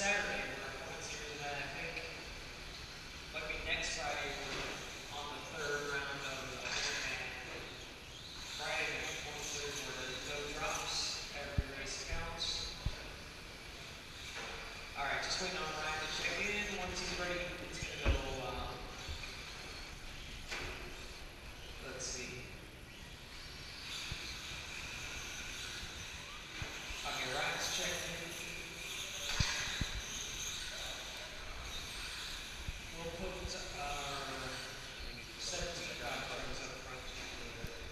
Saturday I think. Next Friday we're on the third round of uh, the Friday no drops, every race counts. Alright, just waiting on Ryan to check in once he's ready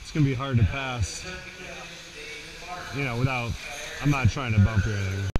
It's going to be hard to pass, you know, without, I'm not trying to bump or anything.